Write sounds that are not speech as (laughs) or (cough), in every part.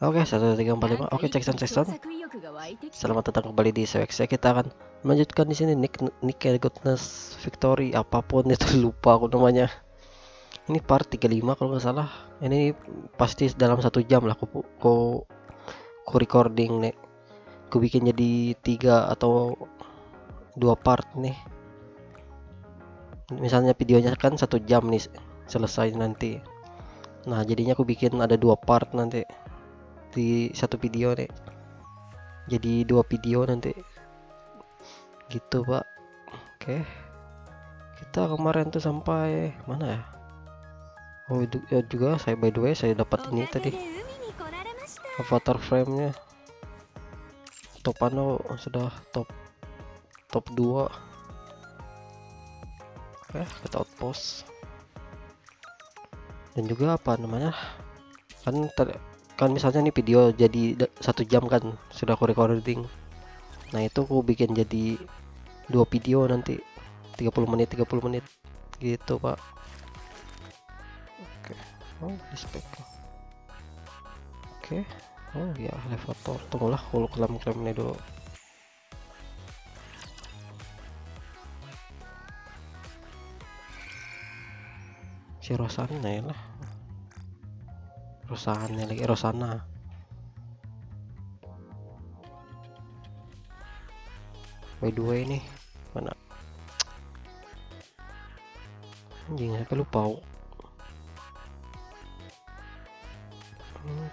Oke, 1345. Oke, cek sound, cek. Selamat datang kembali di SWX. Kita akan melanjutkan di sini Nick Nick Goodness Victory apa pun itu (laughs) lupa aku namanya. Ini part 35 kalau nggak salah. Ini pasti dalam satu jam lah aku aku, aku recording nih. Aku bikin jadi tiga atau dua part nih. Misalnya videonya kan satu jam nih selesai nanti. Nah jadinya aku bikin ada dua part nanti di satu video nih jadi dua video nanti. Gitu pak. Oke. Kita kemarin tuh sampai mana ya? Oh itu ya juga saya by the way saya dapat ini tadi. Avatar frame nya top ano sudah top top 2 oke kita outpost. Dan juga apa namanya? Kan kan misalnya nih video jadi satu jam kan sudah aku recording. Nah itu aku bikin jadi dua video nanti. 30 menit 30 menit. Gitu pak. Oke. Oh spek. Oke. Oh ya elevator tunggulah kalau klaim-klaim ini dulu. Si Rosana ya lah perusahaannya lagi Rosana. By the way nih mana? Anjing saya lupa oke.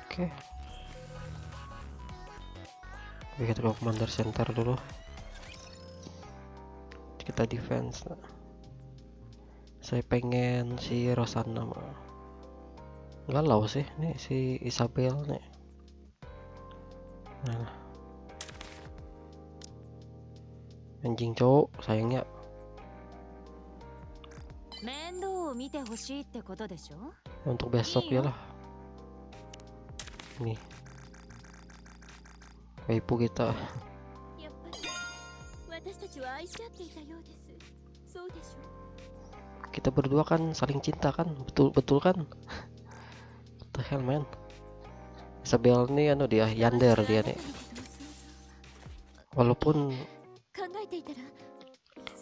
Okay. kita ke commander center dulu. Kita defense saya pengen si Rosana mah galau sih nih si Isabel nih. Nah. Anjing cowok sayangnya. Untuk besok ya lah nih. Waifu kita. Kita berdua kan saling cinta kan? Betul betul kan hell man Isabel nih anu dia Yander dia nih walaupun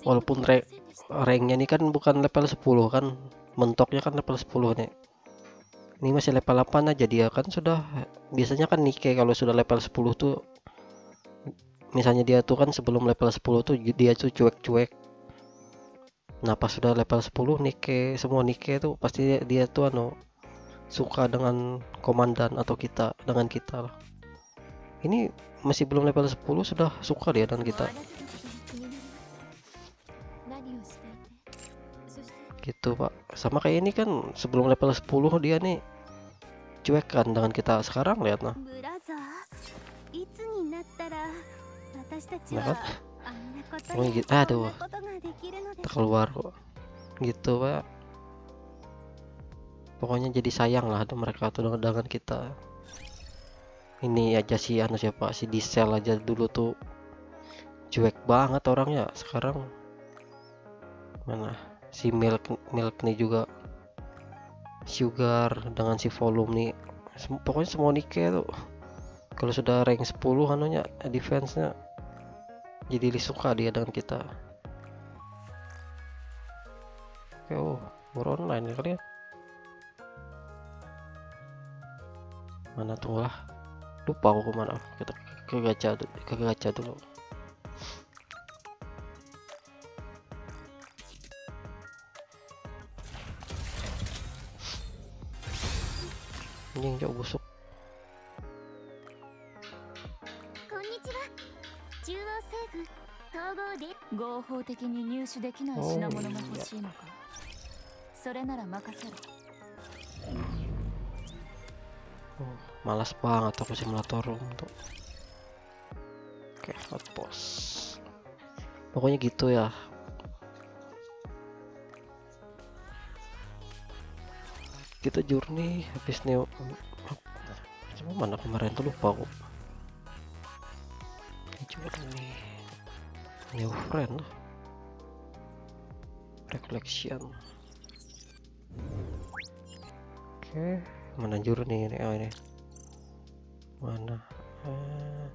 walaupun rank ranknya ini kan bukan level 10 kan. Mentoknya kan level 10 nih ini masih level 8 aja dia kan sudah biasanya kan Nike kalau sudah level 10 tuh misalnya dia tuh kan sebelum level 10 tuh dia tuh cuek-cuek. Nah pas sudah level 10 Nike semua Nike tuh pasti dia, dia tuh anu suka dengan komandan atau kita dengan kita lah. Ini masih belum level 10 sudah suka dia dengan kita. Gitu pak. Sama kayak ini kan sebelum level 10 dia nih cuek kan dengan kita sekarang lihat nah. Nah kan gitu. aduh. Keluar kok. Gitu pak pokoknya jadi sayang lah mereka tuh dengan, kita. Ini aja sih anu siapa si diesel aja dulu tuh cuek banget orangnya. Sekarang mana? Si milk milk nih juga. Sugar dengan si volume nih. Sem pokoknya semua nike tuh. Kalau sudah rank 10 anunya defense nya jadi suka dia dengan kita. Oke oh baru online ya kalian mana tuh lah lupa aku kemana kita ke gacha ke gacha dulu anjing jauh busuk 合法的に入手できない品物が欲しいのかそれなら任せろ malas banget aku simulator tuh oke okay, outpost. Pokoknya gitu ya. Kita journey habis neo cuma mana kemarin tuh lupa aku. Journey new friend reflection. Oke okay mana journey ini? Oh ini mana? Eh.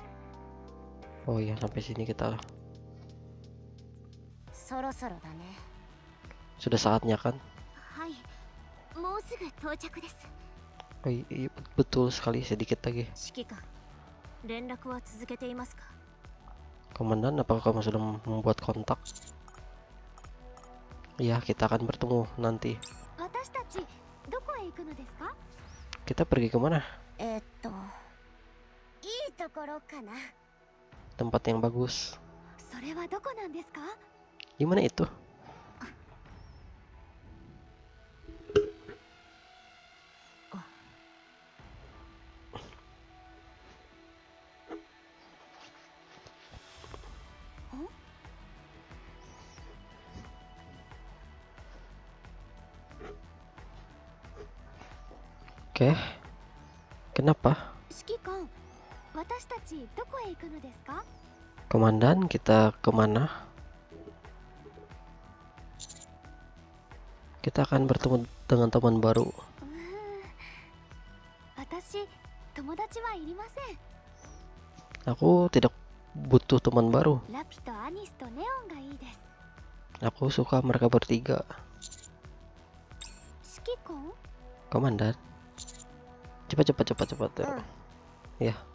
oh ya sampai sini kita. Sudah saatnya kan? Oh, iya, betul sekali sedikit lagi. Komandan apakah kamu sudah membuat kontak? Ya kita akan bertemu nanti. Kita pergi ke mana? Eto. Tempat yang bagus. Di mana itu? Oke. Okay. Kenapa? Komandan, kita ke mana? Kita akan bertemu dengan teman baru. Aku tidak butuh teman baru. Aku suka mereka bertiga. Komandan, cepat cepat cepat cepat. Hmm. Ya.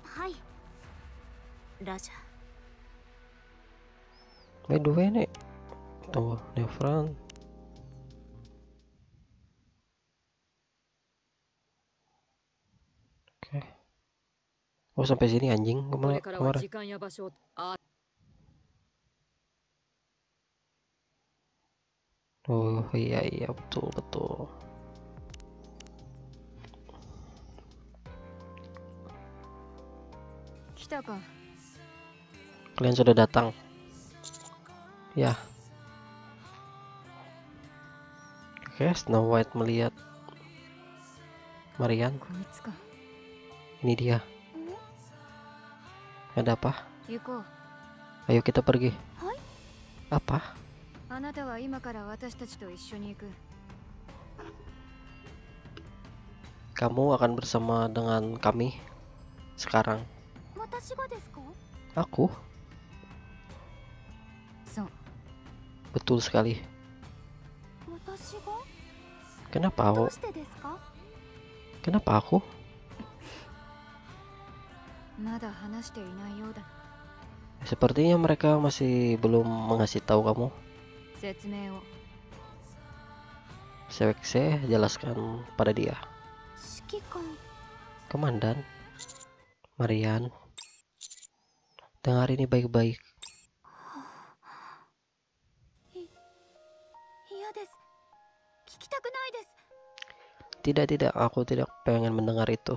Raja. By the way nih, tuh Nefran. Oke. Okay. Oh sampai sini anjing ke mana ke mana. Oh iya iya betul betul. Kita kan kalian sudah datang. Ya. Oke Snow White melihat Marian. Ini dia. Ada apa? Ayo kita pergi. Apa? Kamu akan bersama dengan kami sekarang. Aku? Betul sekali. Kenapa aku? Kenapa aku? Sepertinya mereka masih belum mengasih tahu kamu. Sewekse jelaskan pada dia. Komandan, Marian, dengar ini baik-baik. Tidak, tidak, aku tidak pengen mendengar itu.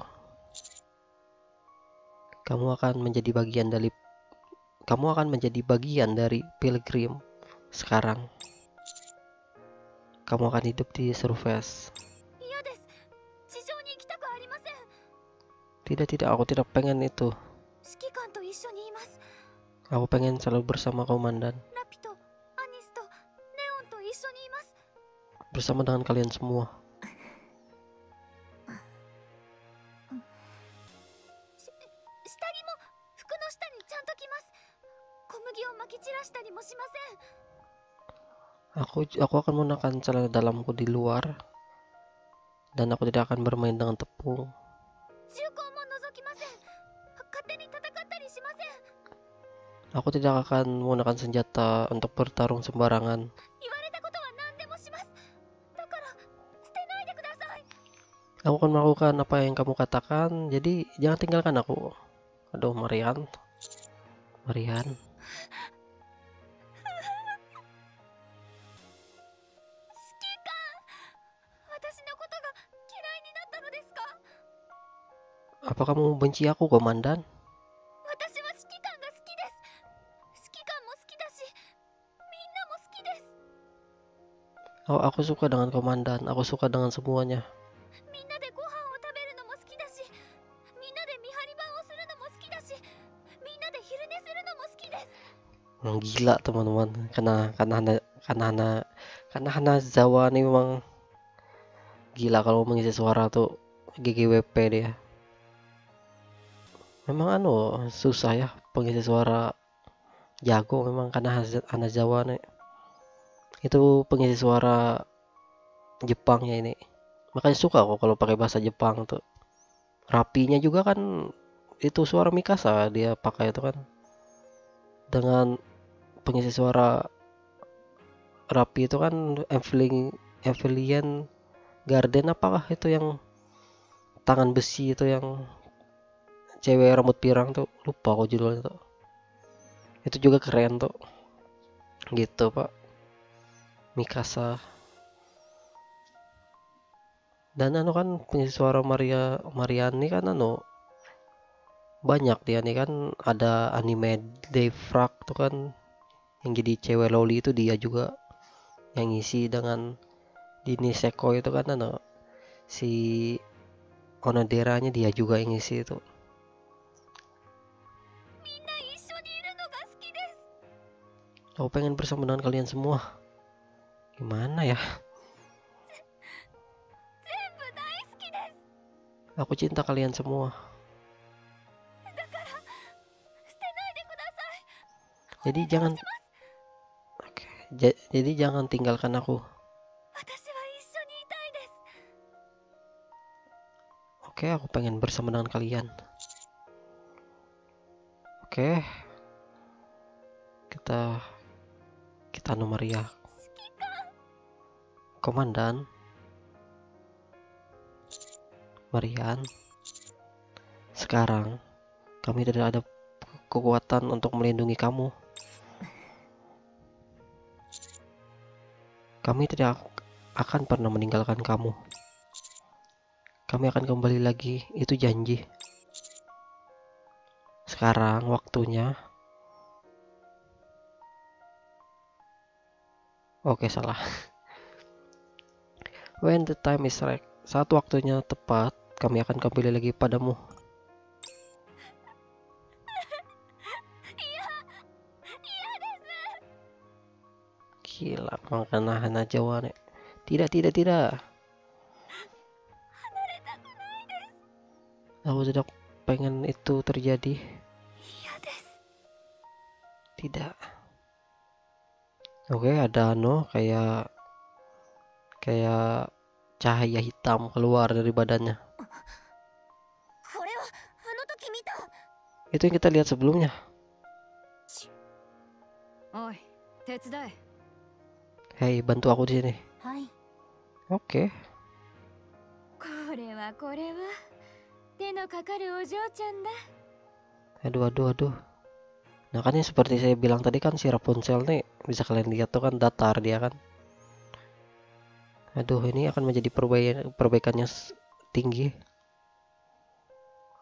Kamu akan menjadi bagian dari kamu akan menjadi bagian dari Pilgrim sekarang. Kamu akan hidup di Surface. Tidak, tidak, aku tidak pengen itu. Aku pengen selalu bersama komandan. Bersama dengan kalian semua. aku aku akan menggunakan celana dalamku di luar dan aku tidak akan bermain dengan tepung Aku tidak akan menggunakan senjata untuk bertarung sembarangan. Aku akan melakukan apa yang kamu katakan, jadi jangan tinggalkan aku. Aduh, Marian. Marian. Apa kamu benci aku, Komandan? Oh, aku suka dengan komandan. Aku suka dengan semuanya. Memang gila teman-teman karena karena karena karena karena karena Zawa ini memang gila kalau mengisi suara tuh GGWP dia memang anu susah ya pengisi suara. Jago memang karena Haz- Hanazawa nih itu pengisi suara Jepang ya ini. Makanya suka kok kalau pakai bahasa Jepang tuh. Rapinya juga kan itu suara Mikasa dia pakai itu kan. Dengan pengisi suara rapi itu kan Evelyn Evelyn Garden apakah itu yang tangan besi itu yang cewek rambut pirang tuh lupa kok judulnya tuh. Itu juga keren tuh. Gitu pak. Mikasa. Dan anu kan pengisi suara Maria Mariani kan anu banyak dia nih kan. Ada anime Devrak tuh kan yang jadi cewek loli itu dia juga yang ngisi dengan Dini Seko itu kan anu si Onoderanya dia juga yang ngisi itu Aku pengen bersama dengan kalian semua. Gimana ya? Aku cinta kalian semua. Jadi jangan Oke, jadi jangan tinggalkan aku. Oke, aku pengen bersama dengan kalian. Oke. Kita anu Maria. Komandan. Marian. Sekarang kami tidak ada kekuatan untuk melindungi kamu. Kami tidak akan pernah meninggalkan kamu. Kami akan kembali lagi, itu janji. Sekarang waktunya. Oke, okay, salah. When the time is right, saat waktunya tepat, kami akan kembali lagi padamu. Gila, makan nahan aja wane. Ya. Tidak, tidak, tidak. Aku tidak pengen itu terjadi. Tidak. Oke, okay, ada no kayak kayak cahaya hitam keluar dari badannya. Itu yang kita lihat sebelumnya. Hei, bantu aku di sini. Oke. Okay. Aduh, aduh, aduh. Nah kan yang seperti saya bilang tadi kan si Rapunzel nih bisa kalian lihat tuh kan datar dia kan. Aduh, ini akan menjadi perbaikan perbaikannya tinggi.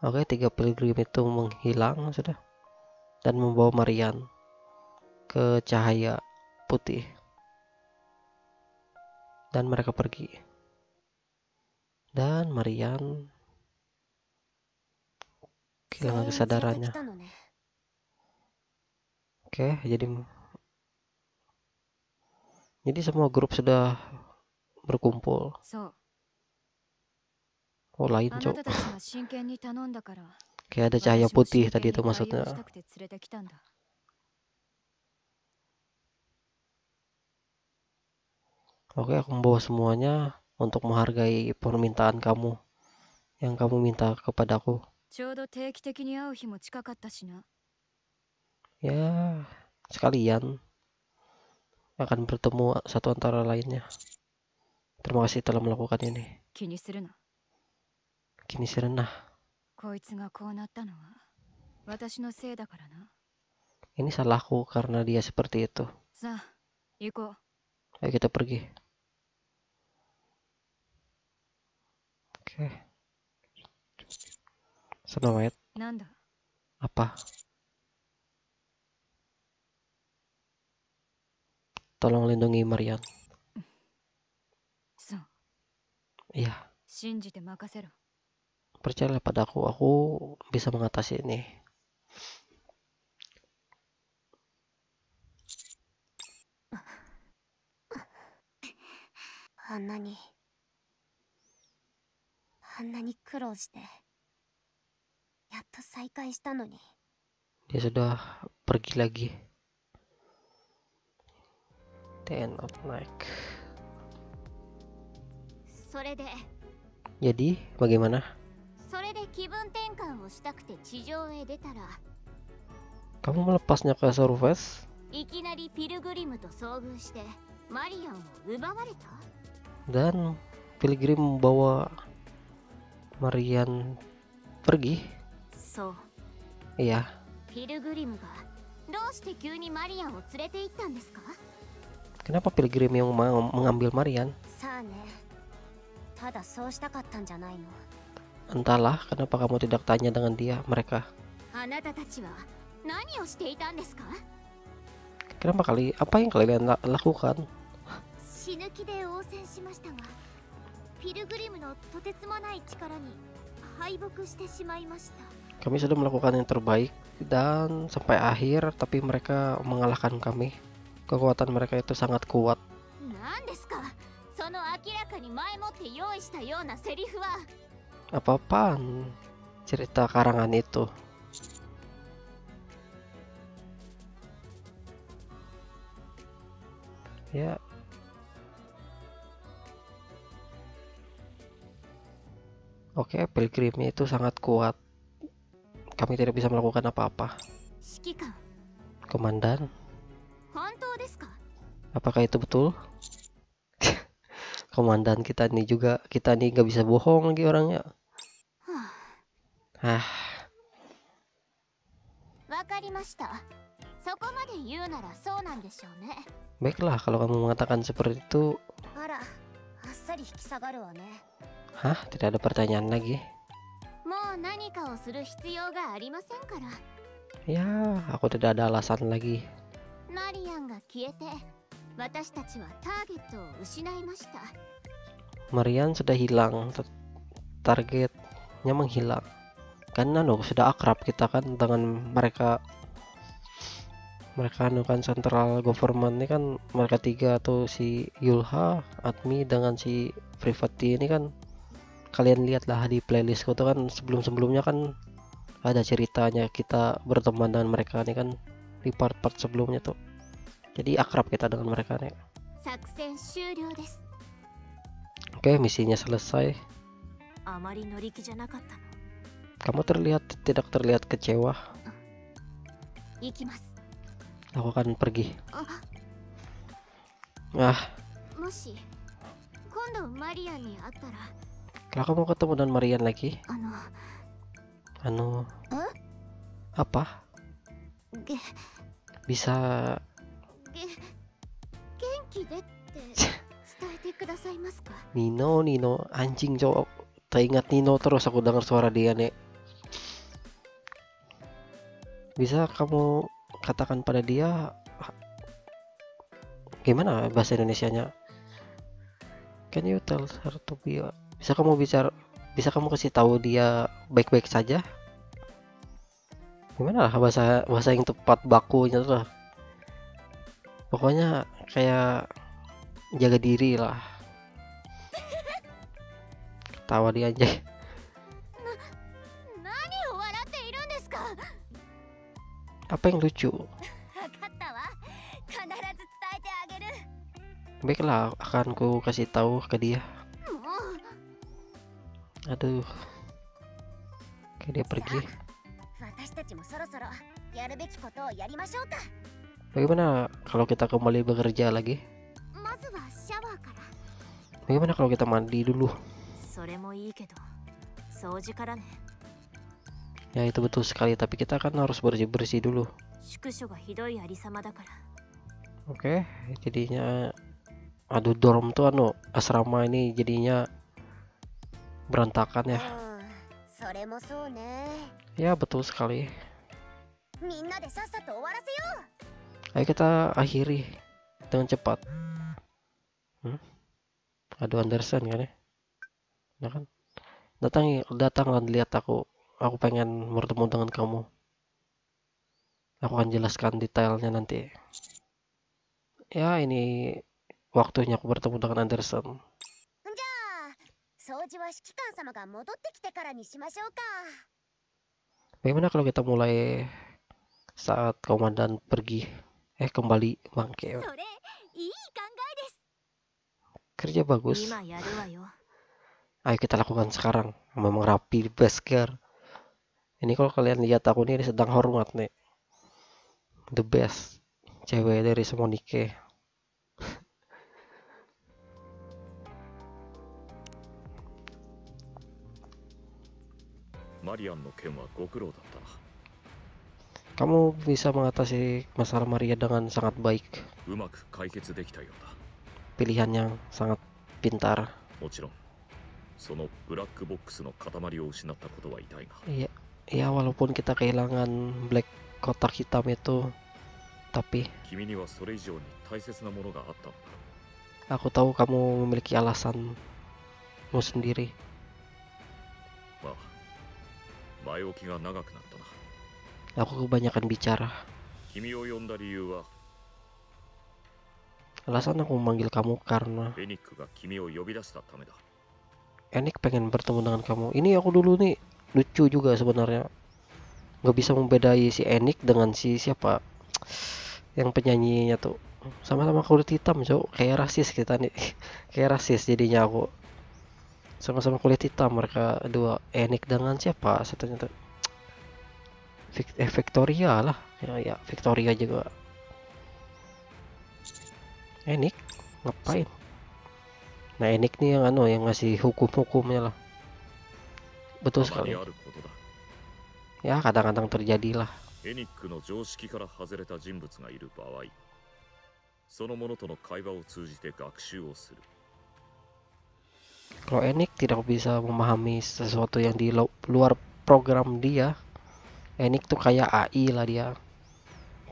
Oke, tiga pilgrim itu menghilang sudah dan membawa Marian ke cahaya putih. Dan mereka pergi. Dan Marian kehilangan kesadarannya. たのね Oke, jadi jadi semua grup sudah berkumpul. そう Oh, lain, あな Cok. たたちが真剣に頼んだから Kayak ada cahaya 私も putih 真 tadi 剣 itu に対応 maksudnya. したくて連れてきたんだ Oke, aku membawa semuanya untuk menghargai permintaan kamu yang kamu minta kepadaku. ちょうど定期的に会う日も近かったしな ya sekalian akan bertemu satu antara lainnya. Terima kasih telah melakukan ini. Kini serenah. ini salahku karena dia seperti itu. Ayo kita pergi. Oke. Okay. Snow apa? Tolong lindungi Marian. Iya. Percayalah pada aku aku bisa mengatasi ini. Dia sudah pergi lagi the end of night それで jadi bagaimana それで気分転換をしたくて地上へ出たら kamu melepasnya ke surface いきなりピルグリムと遭遇してマリアンを奪われた dan Pilgrim membawa Marian pergi そう iya ピルグリムがどうして急にマリアンを連れて行ったんですか Kenapa Pilgrim yang mau mengambil Marian? Entahlah, kenapa kamu tidak tanya dengan dia, mereka? Kenapa kali? Apa yang kalian lakukan? Kami sudah melakukan yang terbaik dan sampai akhir, tapi mereka mengalahkan kami kekuatan mereka itu sangat kuat. Apa-apaan cerita karangan itu? Ya, Oke, okay, pilgrimnya itu sangat kuat. Kami tidak bisa melakukan apa-apa. Komandan apakah itu betul (laughs) komandan kita nih juga kita nih nggak bisa bohong lagi orangnya はあ ah わかりましたそこまで言うならそうなんでしょうね baiklah kalau kamu mengatakan seperti itu あらあっさり引き下がるわね hah tidak ada pertanyaan lagi もう何かをする必要がありませんから ya aku tidak ada alasan lagi マリアンが消えて 私たちはターゲットを失いました Marian sudah hilang Tar- targetnya menghilang kan anu sudah akrab kita kan dengan mereka mereka anu kan central government ini kan mereka tiga tuh si Yulha, Admi dengan si Privati ini kan kalian lihatlah di playlistku tuh kan sebelum-sebelumnya kan ada ceritanya kita berteman dengan mereka nih kan di part-part sebelumnya tuh jadi akrab kita dengan mereka nih oke misinya selesai. Kamu terlihat tidak terlihat kecewa? Aku akan pergi. Ah. ah. Kalau kamu ketemu dengan Marian lagi? Anu. Apa? Bisa げ元気でって伝えてくださいますか Nino Nino anjing cowok teringat Nino terus aku dengar suara dia nih bisa kamu katakan pada dia gimana bahasa Indonesianya can you tell her to be bisa kamu bicara bisa kamu kasih tahu dia baik-baik saja gimana lah bahasa bahasa yang tepat bakunya tuh lah. pokoknya kayak jaga diri lah. Tawa dia aja. Apa yang lucu? Baiklah akan ku kasih tahu ke dia. Aduh. Kayak dia pergi. Bagaimana kalau kita kembali bekerja lagi? Bagaimana kalau kita mandi dulu? Ya itu betul sekali, tapi kita kan harus bersih-bersih dulu. Oke, jadinya aduh dorm tuh anu asrama ini jadinya berantakan ya. Ya betul sekali みんなでさっさと終わらせよ ayo kita akhiri dengan cepat hmm? aduh Anderson kan ya nah kan datang datang dan lihat aku aku pengen bertemu dengan kamu aku akan jelaskan detailnya nanti ya ini waktunya aku bertemu dengan Anderson うじゃあ掃除は指揮官様が戻ってきてからにしましょうか Bagaimana kalau kita mulai saat komandan pergi? eh kembali mangke kerja bagus. Ayo kita lakukan sekarang. Memang rapi basker ini kalau kalian lihat aku ini sedang hormat nih the best. Cewek dari Semonike. Marian no. Kamu bisa mengatasi masalah Maria dengan sangat baik. うまく解決できたよう Pilihan yang sangat pintar. だもちろんそのブラックボックスの塊を失ったことは痛いが Iya, ya walaupun kita kehilangan black kotak hitam itu, tapi 君にはそれ以上に大切なものがあったのだ aku tahu kamu memiliki alasanmu sendiri. まあ前置きが長くなったな Aku kebanyakan bicara. Alasan aku memanggil kamu karena Enik pengen bertemu dengan kamu. Ini aku dulu nih lucu juga sebenarnya. Gak bisa membedai si Enik dengan si siapa yang penyanyinya tuh. Sama-sama kulit hitam, Cok. Kayak rasis kita nih. (laughs) Kayak rasis jadinya aku. Sama-sama kulit hitam mereka dua. Enik dengan siapa satunya tuh? eh, Victoria lah ya ya Victoria juga Enik ngapain nah Enik nih yang anu yang ngasih hukum-hukumnya lah betul たまに sekali あることだ ya kadang-kadang terjadi lah エニックの常識から外れた人物がいる場合その者との会話を通じて学習をする kalau Enik tidak bisa memahami sesuatu yang di lu- luar program dia Enik tuh kayak AI lah dia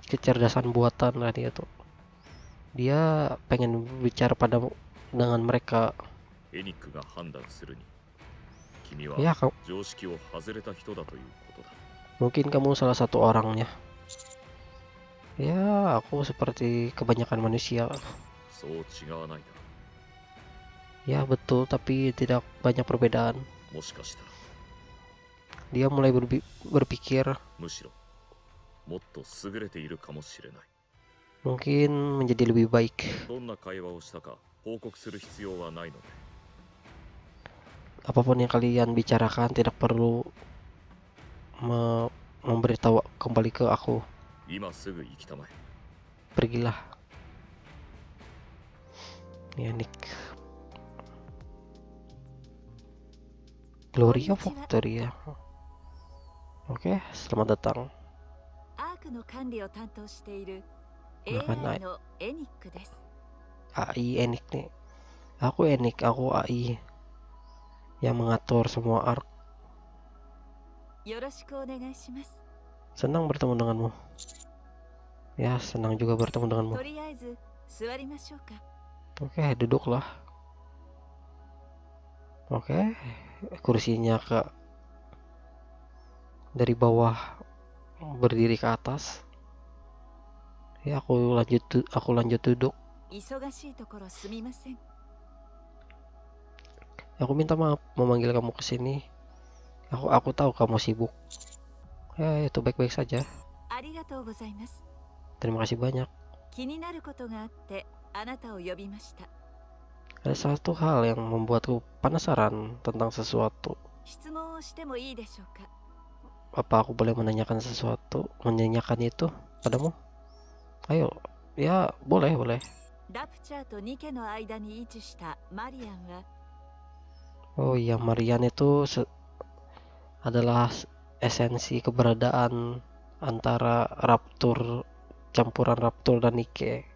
kecerdasan buatan lah dia tuh dia pengen bicara pada dengan mereka エニックが判断するに君は ya ka- 常識を外れた人だということだ mungkin kamu salah satu orangnya ya aku seperti kebanyakan manusia そう違わないだ ya betul tapi tidak banyak perbedaan もしかしたら dia mulai berpikir mungkin menjadi lebih baik. Apa pun yang kalian bicarakan tidak perlu me memberitahu kembali ke aku. Pergilah. Ya Nick. Gloria Victoria. Oke, selamat datang. Makan AI. AI Enik nih. Aku Enik, aku AI yang mengatur semua arc. Senang bertemu denganmu. Ya, senang juga bertemu denganmu. Oke, duduklah. Oke, kursinya ke dari bawah berdiri ke atas. Ya, aku lanjut du- aku lanjut duduk. 忙しいところすみません Aku minta maaf memanggil kamu ke sini. Aku aku tahu kamu sibuk. Ya, itu baik-baik saja. ありがとうございます Terima kasih banyak. 気になることがあってあなたを呼びました Ada satu hal yang membuatku penasaran tentang sesuatu. 質問をしてもいいでしょうか Apa aku boleh menanyakan sesuatu, menanyakan itu padamu? Ayo, ya boleh boleh. ラプチャーとニケの間に位置したマリアンは Oh iya, Marian itu se- adalah s- esensi keberadaan antara Raptur, campuran Raptur dan Nike.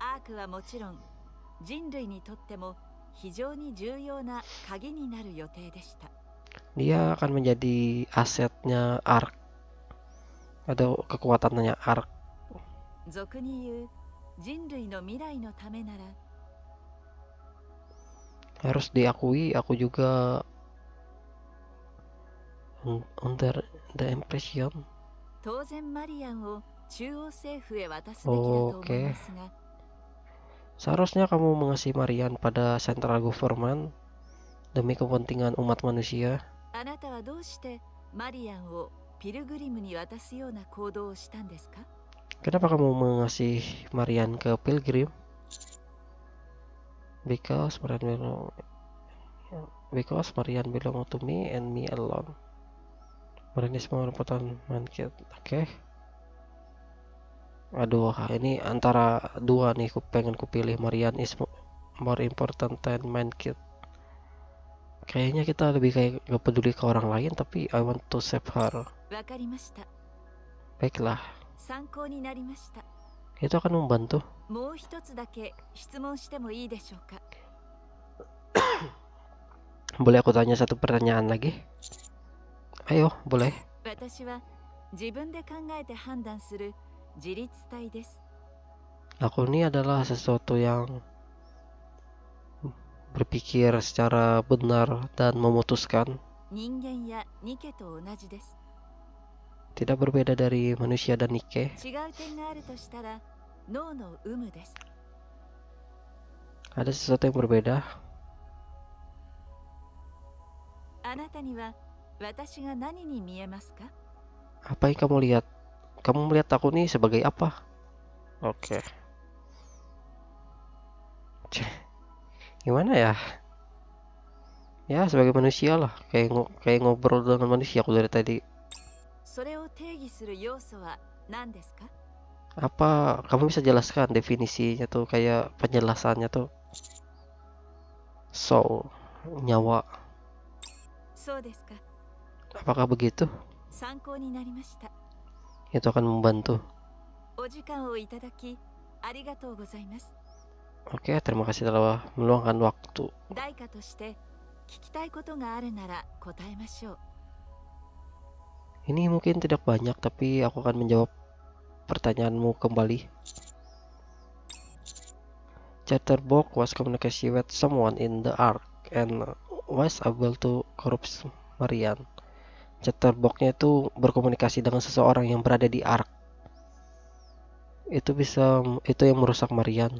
アークはもちろん人類にとっても非常に重要な鍵になる予定でした Dia akan menjadi asetnya Ark. Ada kekuatannya Ark. 俗に言う人類の未来のためなら Harus diakui, aku juga un- under the impression 当然マリアンを中央政府へ渡すべきだと思いますが、 Seharusnya kamu mengasihi Marian pada central government demi kepentingan umat manusia. Kenapa kamu mengasih Marian ke Pilgrim? Because Marian belong, because Marian belong to me and me alone. Marian is merupakan mankit. Oke. Okay. Aduh, ini antara dua nih. Kupengen kupilih Marian is more important than mankit. Kayaknya kita lebih kayak gak peduli ke orang lain tapi I want to save her. わかりました Baiklah, 参考になりました itu akan membantu. もう一つだけ質問してもいいでしょうか (coughs) Boleh aku tanya satu pertanyaan lagi? Ayo, boleh. 私は自分で考えて判断する自立体です Aku ini adalah sesuatu yang berpikir secara benar dan memutuskan. Tidak berbeda dari manusia dan Nike. Ada sesuatu yang berbeda. Apa yang kamu lihat? Kamu melihat aku nih sebagai apa? Oke. Okay Gimana ya? Ya, sebagai manusia lah. Kayak ngo- kayak ngobrol dengan manusia aku dari tadi. それを定義する要素は何ですか Apa kamu bisa jelaskan definisinya tuh kayak penjelasannya tuh? Soul, nyawa. そうですか Apakah begitu? 参考になりました Itu akan membantu. お時間をいただきありがとうございます Oke, okay, terima kasih telah meluangkan waktu. Ini mungkin tidak banyak, tapi aku akan menjawab pertanyaanmu kembali. Chatterbox was communicating with someone in the Ark and was able to corrupt Marian. Chatterboxnya itu berkomunikasi dengan seseorang yang berada di Ark. Itu bisa, itu yang merusak Marian.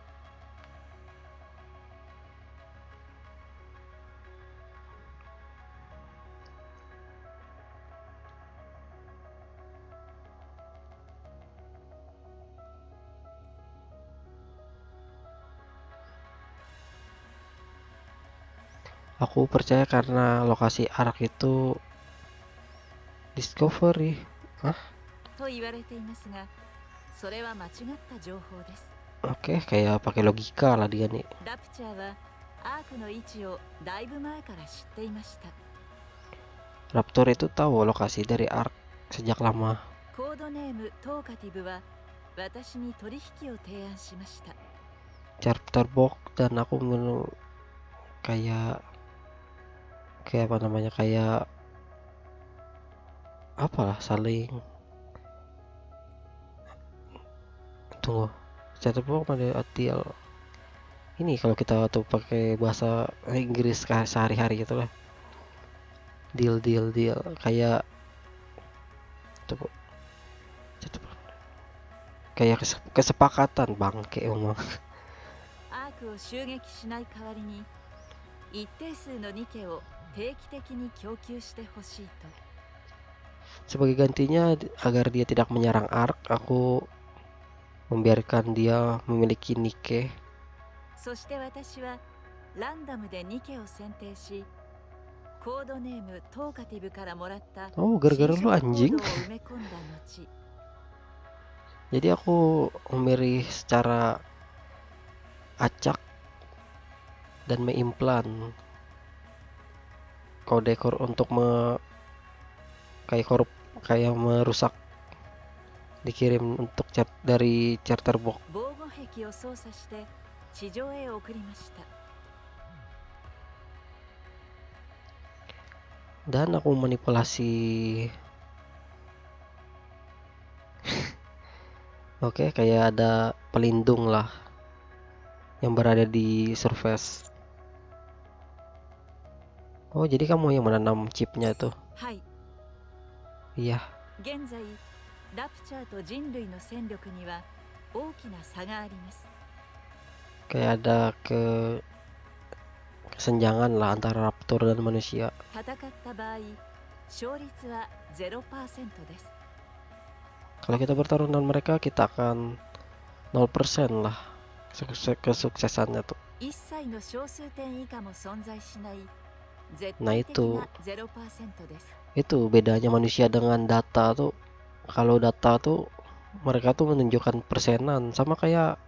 aku percaya karena lokasi Ark itu Discovery. Hah? Oke, okay, kayak pakai logika lah dia nih. Raptor itu tahu lokasi dari Ark sejak lama. Charter box dan aku kayak kayak apa namanya kayak apalah saling tunggu chapter box ada deal ini kalau kita tuh pakai bahasa Inggris kayak sehari-hari gitu lah deal deal deal kayak tunggu Chapter box. kayak kes- kesepakatan bangke emang (laughs) アークを襲撃しない代わりに一定数のニケを 定期的に供給してほしいと Sebagai gantinya d- agar dia tidak menyerang Ark, aku membiarkan dia memiliki Nike. そして私はランダムでニケを選定しコードネームトーカティブからもらった Oh, gara-gara lu 侵食コー anjing. ドを埋め込んだ後 jadi aku memilih secara acak dan mengimplan kode kor untuk me kayak korup kayak merusak dikirim untuk chat dari charter box. Dan aku manipulasi (laughs) Oke, okay, kayak ada pelindung lah yang berada di surface. Oh, jadi kamu yang menanam chipnya tuh? はい Iya. 現在ラプチャーと人類の戦力には大きな差があります Kayak ada ke kesenjangan lah antara raptor dan manusia. 戦った場合勝率は0%です Kalau kita bertarung dengan mereka, kita akan 0% lah sukses kesuksesannya tuh. 一切の小数点以下も存在しない Nah itu. Itu bedanya manusia dengan data tuh kalau data tuh mereka tuh menunjukkan persenan sama kayak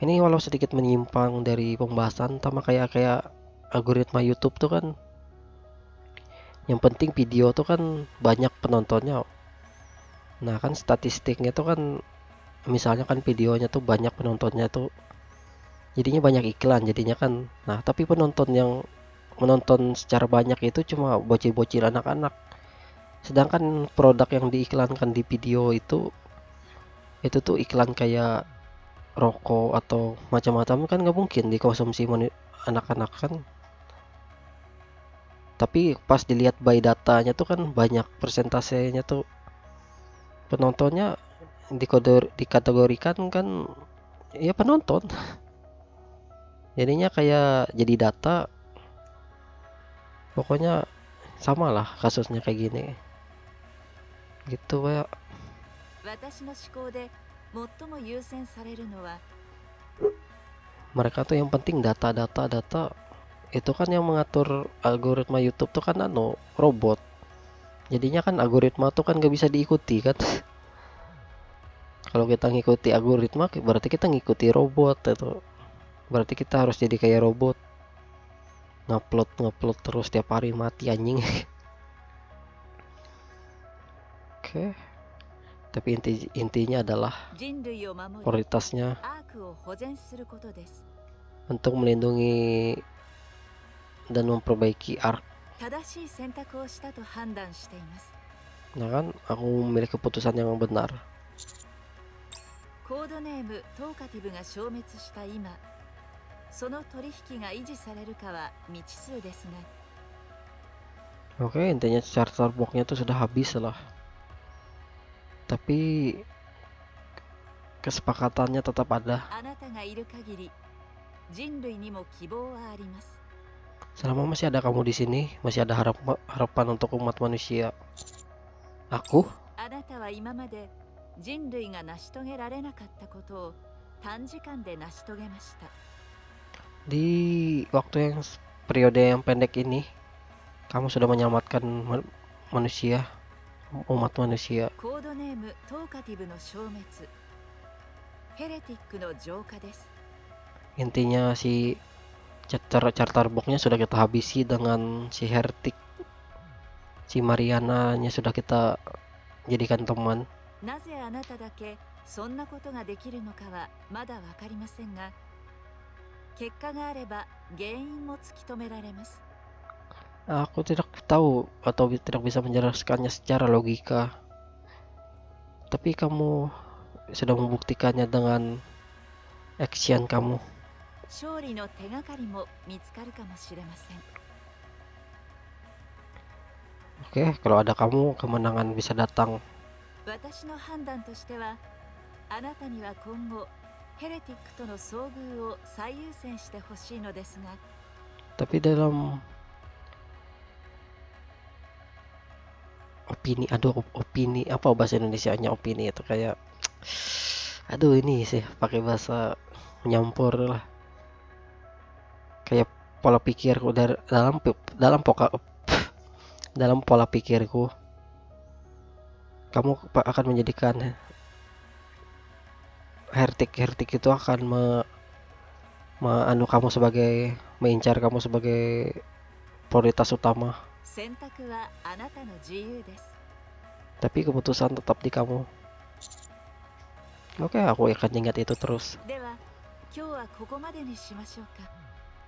ini walau sedikit menyimpang dari pembahasan sama kayak kayak algoritma YouTube tuh kan. Yang penting video tuh kan banyak penontonnya. Nah kan statistiknya tuh kan misalnya kan videonya tuh banyak penontonnya tuh jadinya banyak iklan jadinya kan. Nah tapi penonton yang menonton secara banyak itu cuma bocil-bocil anak-anak. Sedangkan produk yang diiklankan di video itu itu tuh iklan kayak rokok atau macam-macam kan nggak mungkin dikonsumsi anak-anak kan. Tapi pas dilihat by datanya tuh kan banyak persentasenya tuh penontonnya dikode dikategorikan kan ya penonton. (laughs) Jadinya kayak jadi data pokoknya sama lah kasusnya kayak gini gitu kayak 私の思考で最も優先されるのは mereka tuh yang penting data data data itu kan yang mengatur algoritma YouTube tuh kan anu robot jadinya kan algoritma tuh kan gak bisa diikuti kan (laughs) kalau kita ngikuti algoritma berarti kita ngikuti robot itu berarti kita harus jadi kayak robot ngupload ngupload terus tiap hari mati anjing (laughs) oke tapi inti intinya adalah 人類を守り prioritasnya アークを保全することです untuk melindungi dan memperbaiki ark 正しい選択をしたと判断しています nah kan aku memilih keputusan yang benar コードネームトーカティブが消滅した今 その取引が維持されるかは未知数ですが oke intinya charter boxnya tuh sudah habis lah tapi kesepakatannya tetap ada あなたがいる限り人類にも希望はあります selama masih ada kamu di sini masih ada harap harapan untuk umat manusia aku あなたは今まで人類が成し遂げられなかったことを短時間で成し遂げました di waktu yang periode yang pendek ini kamu sudah menyelamatkan manusia umat manusia. Intinya si charter charter boxnya sudah kita habisi dengan si heretic. Si Mariana nya sudah kita jadikan teman. 結果があれば原因も突き止められます aku tidak tahu atau bi- tidak bisa menjelaskannya secara logika tapi kamu sudah membuktikannya dengan action kamu 勝利の手がかりも見つかるかもしれません oke kalau ada kamu kemenangan bisa datang 私の判断としてはあなたには今後 ヘレティックとの遭遇を最優先してほしいのですが tapi dalam opini aduh op- opini apa bahasa Indonesia nya opini itu kayak aduh ini sih pakai bahasa menyampur lah kayak pola pikirku dari dalam pi- dalam poka dalam pola pikirku kamu pa- akan menjadikan hertik-hertik itu akan me, me kamu sebagai mengincar kamu sebagai prioritas utama. Tapi keputusan tetap di kamu. Oke, okay, aku akan ingat itu terus.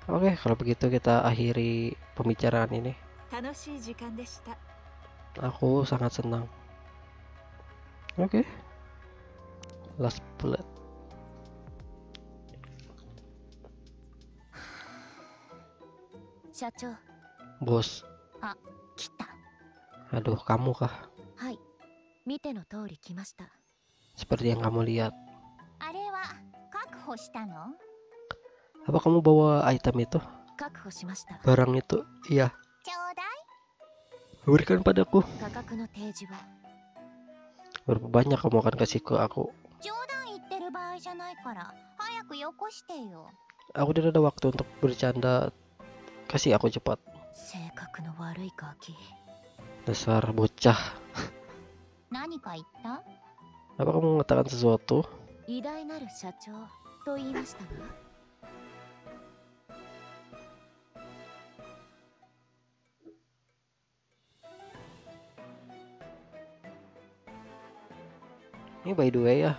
Oke, okay, kalau begitu kita akhiri pembicaraan ini. Aku sangat senang. Oke. Okay last bullet. Bos. Aduh kamu kah seperti yang kamu lihat. Apa kamu bawa item itu? Barang itu iya. Berikan padaku. Berapa banyak kamu akan kasih ke aku? Aku tidak ada waktu untuk bercanda. Kasih aku cepat. Dasar bocah. Apa kamu mengatakan sesuatu? Ini by the way ya,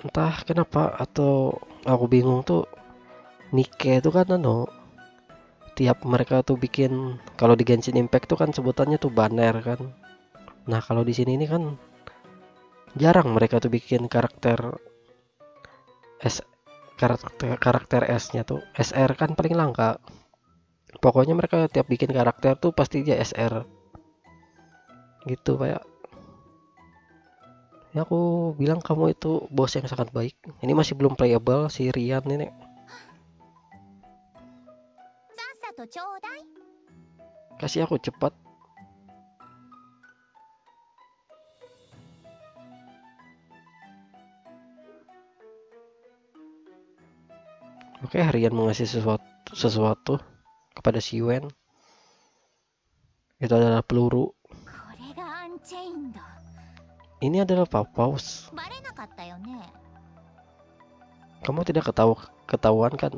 entah kenapa atau aku bingung tuh Nike itu kan anu tiap mereka tuh bikin kalau di Genshin Impact tuh kan sebutannya tuh banner kan. Nah kalau di sini ini kan jarang mereka tuh bikin karakter S karakter karakter S-nya tuh SR kan paling langka. Pokoknya mereka tiap bikin karakter tuh pasti dia SR gitu kayak ya aku bilang kamu itu bos yang sangat baik. Ini masih belum playable si Rian ini. Kasih aku cepat. Oke, Rian mengasih sesuatu, sesuatu kepada si Wen. Itu adalah peluru. Ini adalah Papaus. Kamu tidak ketahu ketahuan kan?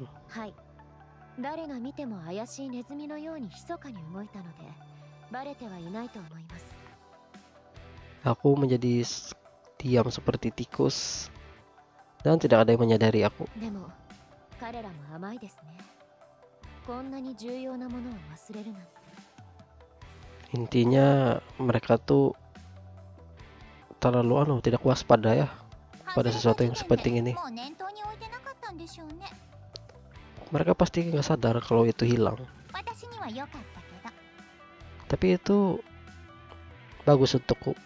Aku menjadi diam seperti tikus dan tidak ada yang menyadari aku. Intinya mereka tuh terlalu anu tidak waspada ya pada sesuatu yang sepenting ini. Mereka pasti nggak sadar kalau itu hilang. Tapi itu bagus untukku.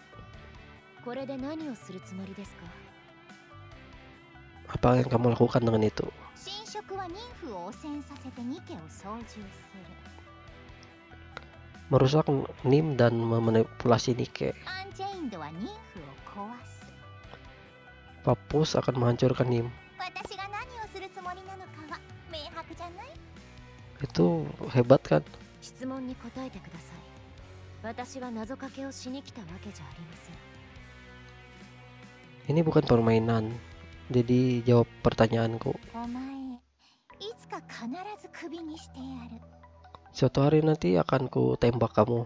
Apa yang kamu lakukan dengan itu? Merusak Nim dan memanipulasi Nike. アンチェインドは妊婦を壊す Papus akan menghancurkan Nim. 私が何をするつもりなのかは明白じゃない Itu hebat kan? 質問に答えてください私は謎かけをしに来たわけじゃありません Ini bukan permainan. Jadi jawab pertanyaanku. お前いつか必ずクビにしてやる Suatu hari nanti akan ku tembak kamu.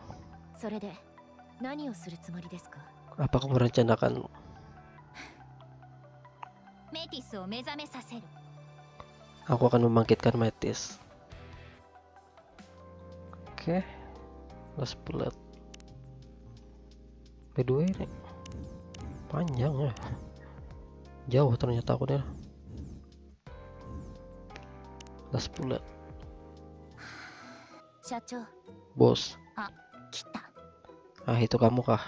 Apa kamu merencanakan? Aku akan membangkitkan Metis. Oke, okay. last bullet. By the way, ini panjang ya. Jauh ternyata aku nih. Last bullet. Bos. Ah, ah itu kamu kah?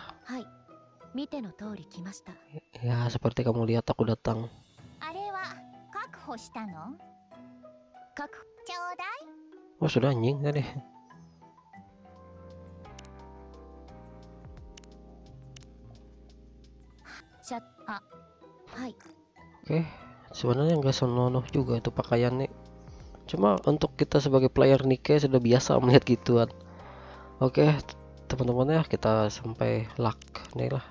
Ya, seperti kamu lihat aku datang. Oh, sudah anjing tadi. Oke, okay. sebenarnya nggak senonoh juga itu pakaiannya Cuma untuk kita sebagai player Nike sudah biasa (laughs) melihat gituan. Oke, teman-teman ya kita sampai luck nih lah.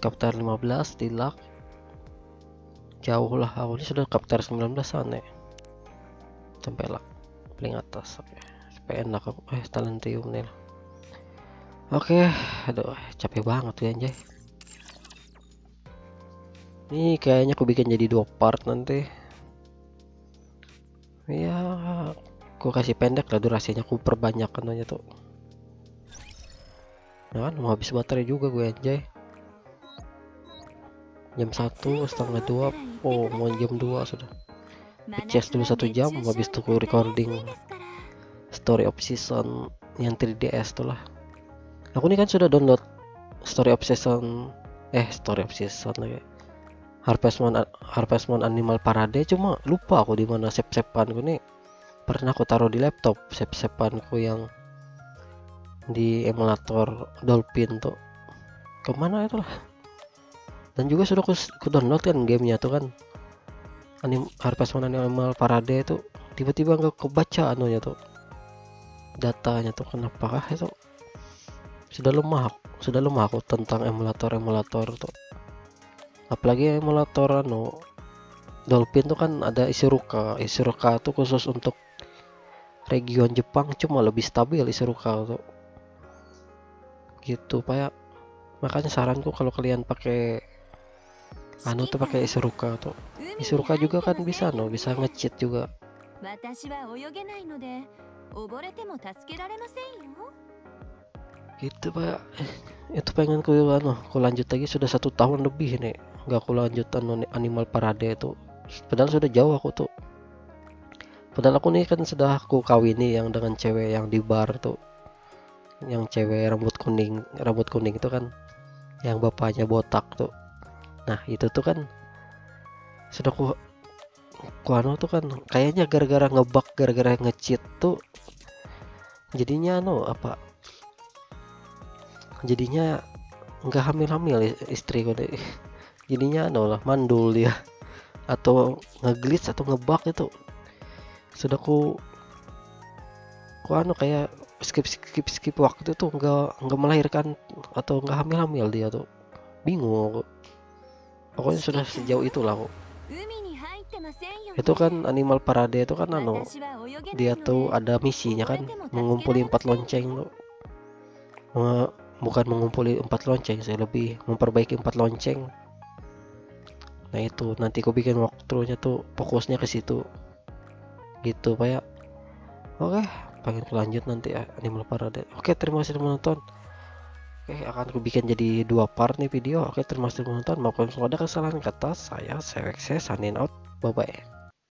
Chapter 15 di luck. jauh lah awalnya sudah kapter 19 an ya sampai lah paling atas oke supaya enak aku eh talentium nih lah. oke aduh capek banget tuh anjay ini kayaknya aku bikin jadi dua part nanti ya aku kasih pendek lah durasinya aku perbanyak aja tuh. Nah kan mau habis baterai juga gue anjay. Jam satu setengah dua. Oh mau jam 2 sudah. Chest dulu satu jam habis aku recording story of season yang 3DS tuh lah. Aku ini kan sudah download story of season eh story of season lagi Harvest Moon Harvest Moon Animal Parade cuma lupa aku di mana save saveanku nih. Pernah aku taruh di laptop save saveanku yang di emulator Dolphin tuh. Ke mana itu lah? Dan juga sudah aku, aku download kan gamenya tuh kan. Anim Harvest Moon Animal Parade itu tiba-tiba nggak kebaca anunya tuh. Datanya tuh kenapa kah itu? Sudah lemah sudah lemah aku tentang emulator emulator tuh apalagi emulator anu Dolphin tuh kan ada Isuruka Isuruka tuh khusus untuk region Jepang cuma lebih stabil Isuruka tuh. Gitu pak ya. makanya saranku kalau kalian pakai anu tuh pakai Isuruka tuh. Isuruka juga kan bisa no bisa ngecit juga. Gitu pak. (laughs) Itu pengen ku anu ku lanjut lagi sudah satu tahun lebih nih nggak aku lanjut anu Animal Parade itu. Padahal sudah jauh aku tuh. Padahal aku nih kan sudah aku kawini yang dengan cewek yang di bar tuh. Yang cewek rambut kuning rambut kuning itu kan yang bapaknya botak tuh. Nah itu tuh kan sudah ku ku anu tuh kan kayaknya gara-gara ngebug gara-gara ngecheat tuh jadinya anu apa? Jadinya nggak hamil-hamil i- istriku deh Jadinya, adalah mandul dia. Atau ngeglitch atau ngebug itu sudah ku ku anu kayak skip skip skip waktu itu enggak enggak melahirkan atau enggak hamil hamil dia tuh. Bingung pokoknya sudah sejauh itulah aku. Itu kan animal parade itu kan anu dia tuh ada misinya kan mengumpuli empat lonceng tuh. Bukan mengumpuli empat lonceng saya lebih memperbaiki empat lonceng nah itu. Nanti aku bikin waktunya tuh fokusnya ke situ. Gitu pak ya. Oke pengen lanjut nanti ya. Animal parade. Oke terima kasih menonton oke akan aku bikin jadi dua part nih video. Oke terima kasih menonton mau kalau ada kesalahan kata saya saya signing out. Bye bye